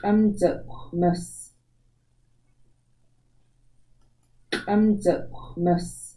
Qamzaqmas. Qamzaqmas.